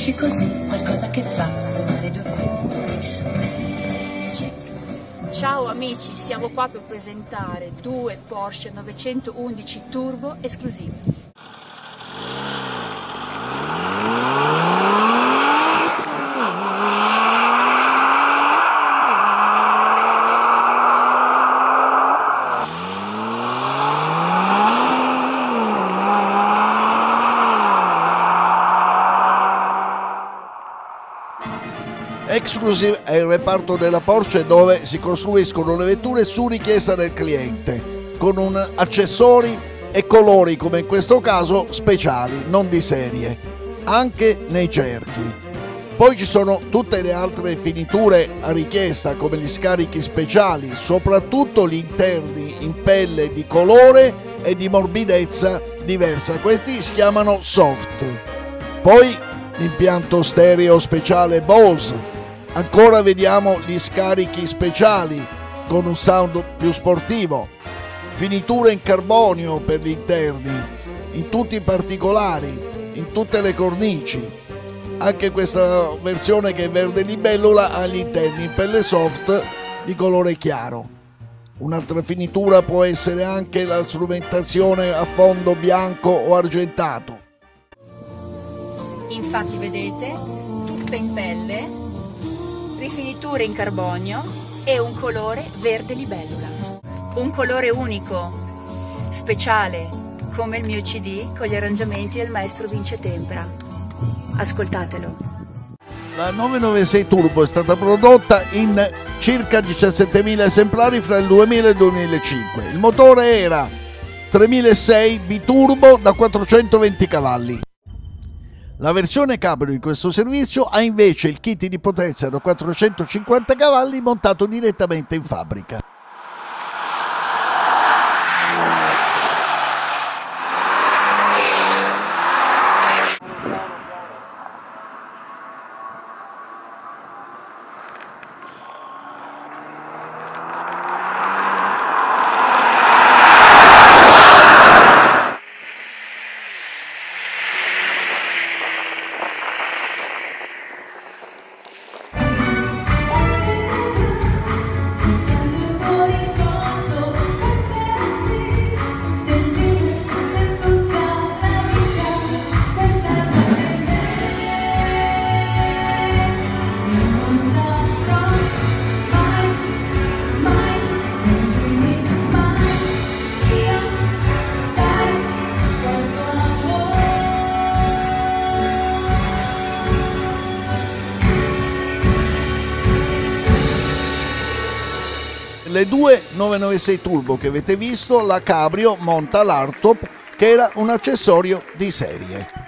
nasci così, qualcosa che fa suonare due cuori. Ciao amici, siamo qua per presentare due Porsche 911 Turbo esclusivi. Exclusive è il reparto della Porsche dove si costruiscono le vetture su richiesta del cliente, con accessori e colori come in questo caso speciali, non di serie, anche nei cerchi. Poi ci sono tutte le altre finiture a richiesta come gli scarichi speciali, soprattutto gli interni in pelle di colore e di morbidezza diversa. Questi si chiamano soft. Poi l'impianto stereo speciale Bose Ancora vediamo gli scarichi speciali con un sound più sportivo, finiture in carbonio per gli interni, in tutti i particolari, in tutte le cornici. Anche questa versione che è verde libellula ha gli interni in pelle soft di colore chiaro. Un'altra finitura può essere anche la strumentazione a fondo bianco o argentato. Infatti vedete, tutte in pelle rifiniture in carbonio e un colore verde libellula. Un colore unico, speciale, come il mio CD con gli arrangiamenti del maestro Vince Tempera. Ascoltatelo. La 996 Turbo è stata prodotta in circa 17.000 esemplari fra il 2000 e il 2005. Il motore era 3006 biturbo da 420 cavalli. La versione cabrio di questo servizio ha invece il kit di potenza da 450 cavalli montato direttamente in fabbrica. Le due 996 Turbo che avete visto, la Cabrio monta l'Artop che era un accessorio di serie.